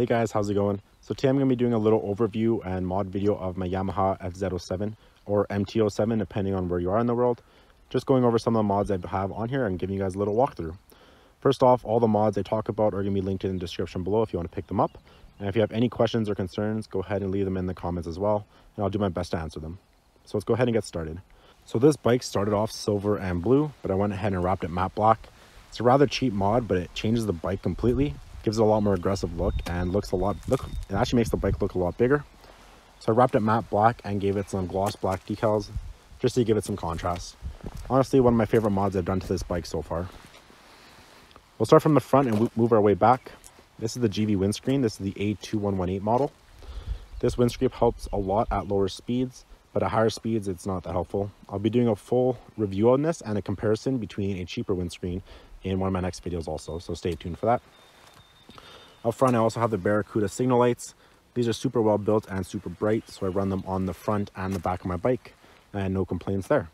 Hey guys, how's it going? So today I'm going to be doing a little overview and mod video of my Yamaha FZ07 or MT07 depending on where you are in the world. Just going over some of the mods I have on here and giving you guys a little walkthrough. First off, all the mods I talk about are going to be linked in the description below if you want to pick them up. And if you have any questions or concerns, go ahead and leave them in the comments as well, and I'll do my best to answer them. So let's go ahead and get started. So this bike started off silver and blue, but I went ahead and wrapped it matte black. It's a rather cheap mod, but it changes the bike completely, gives it a lot more aggressive look, and looks a lot, look, it actually makes the bike look a lot bigger. So I wrapped it matte black and gave it some gloss black decals, just to give it some contrast. Honestly, one of my favorite mods I've done to this bike so far. We'll start from the front and move our way back. This is the Givi windscreen. This is the A2118 model. This windscreen helps a lot at lower speeds, but at higher speeds, it's not that helpful. I'll be doing a full review on this and a comparison between a cheaper windscreen in one of my next videos also, so stay tuned for that. Up front, I also have the Barracuda signal lights. These are super well built and super bright, so I run them on the front and the back of my bike, and no complaints there.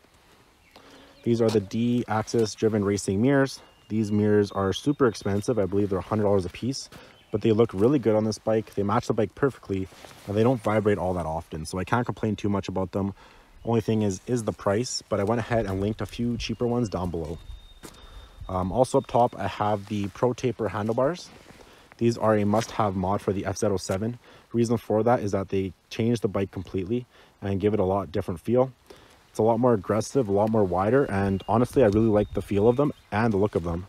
These are the D-axis driven racing mirrors. These mirrors are super expensive. I believe they're $100 a piece, but they look really good on this bike. They match the bike perfectly, and they don't vibrate all that often, so I can't complain too much about them. Only thing is, is the price, but I went ahead and linked a few cheaper ones down below. Um, also up top, I have the Pro Taper handlebars. These are a must-have mod for the FZ07. Reason for that is that they change the bike completely and give it a lot different feel. It's a lot more aggressive, a lot more wider, and honestly, I really like the feel of them and the look of them.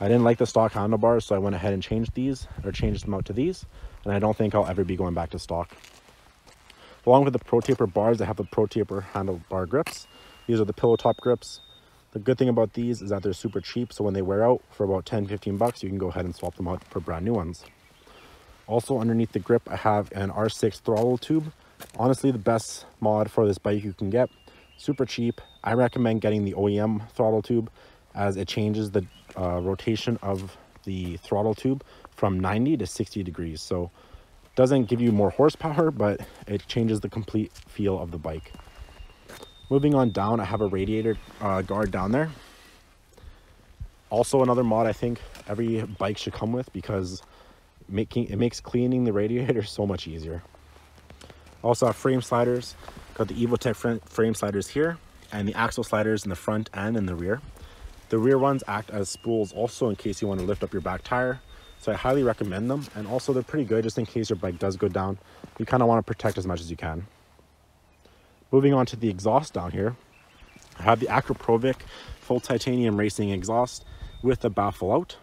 I didn't like the stock handlebars, so I went ahead and changed these, or changed them out to these, and I don't think I'll ever be going back to stock. Along with the Pro Taper bars, I have the Pro Taper handlebar grips. These are the pillow top grips. The good thing about these is that they're super cheap, so when they wear out for about 10, 15 bucks, you can go ahead and swap them out for brand new ones. Also underneath the grip, I have an R6 throttle tube. Honestly, the best mod for this bike you can get super cheap. I recommend getting the OEM throttle tube as it changes the uh, rotation of the throttle tube from 90 to 60 degrees. So doesn't give you more horsepower, but it changes the complete feel of the bike. Moving on down, I have a radiator uh, guard down there. Also another mod I think every bike should come with because making it makes cleaning the radiator so much easier. Also have frame sliders Got the Evotech frame sliders here and the axle sliders in the front and in the rear. The rear ones act as spools also in case you want to lift up your back tire. So I highly recommend them. And also they're pretty good just in case your bike does go down. You kind of want to protect as much as you can. Moving on to the exhaust down here. I have the Akrapovic full titanium racing exhaust with the baffle out.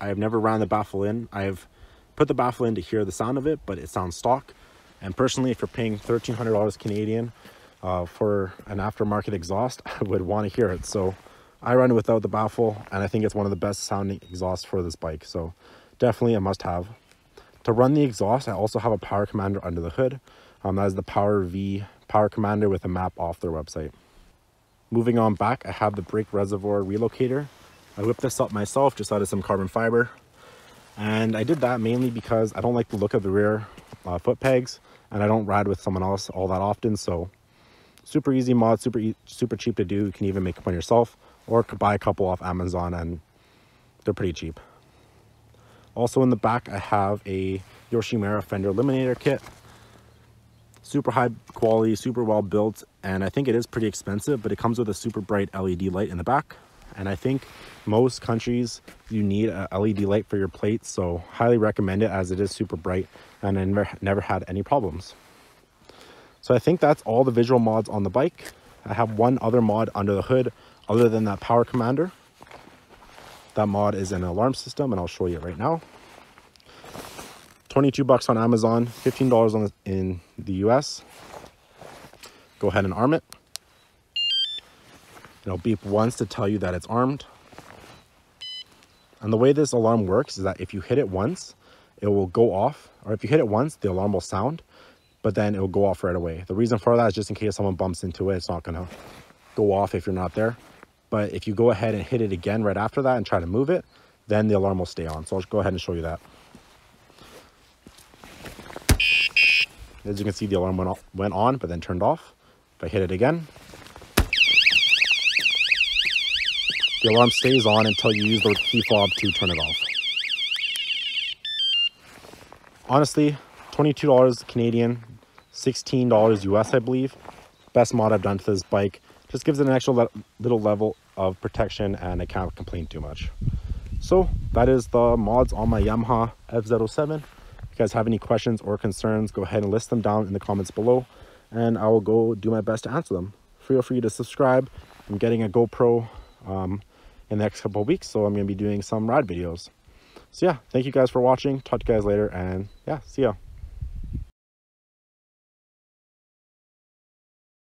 I have never ran the baffle in. I have put the baffle in to hear the sound of it, but it sounds stock. And personally, if you're paying $1,300 Canadian uh, for an aftermarket exhaust, I would want to hear it. So I run it without the baffle, and I think it's one of the best sounding exhausts for this bike. So definitely a must have. To run the exhaust, I also have a power commander under the hood. Um, that is the Power V power commander with a map off their website. Moving on back, I have the brake reservoir relocator. I whipped this up myself just out of some carbon fiber. And I did that mainly because I don't like the look of the rear uh, foot pegs and I don't ride with someone else all that often. So super easy mod, super, e super cheap to do. You can even make one yourself or buy a couple off Amazon and they're pretty cheap. Also in the back, I have a Yoshimura fender eliminator kit. Super high quality, super well built, and I think it is pretty expensive, but it comes with a super bright LED light in the back. And I think most countries, you need a LED light for your plates. So highly recommend it as it is super bright and I never, never had any problems. So I think that's all the visual mods on the bike. I have one other mod under the hood other than that power commander. That mod is an alarm system and I'll show you right now. 22 bucks on Amazon, $15 on the, in the US. Go ahead and arm it. It'll beep once to tell you that it's armed. And the way this alarm works is that if you hit it once, it will go off. Or if you hit it once, the alarm will sound, but then it will go off right away. The reason for that is just in case someone bumps into it, it's not gonna go off if you're not there. But if you go ahead and hit it again right after that and try to move it, then the alarm will stay on. So I'll go ahead and show you that. As you can see, the alarm went, off, went on, but then turned off. If I hit it again, the alarm stays on until you use the key fob to turn it off. honestly, $22 Canadian, $16 US, I believe. Best mod I've done to this bike. Just gives it an extra le little level of protection and I can't complain too much. So that is the mods on my Yamaha F07. You guys have any questions or concerns, go ahead and list them down in the comments below and I will go do my best to answer them. Feel free to subscribe. I'm getting a GoPro um, in the next couple of weeks, so I'm going to be doing some ride videos. So yeah, thank you guys for watching. Talk to you guys later and yeah, see ya.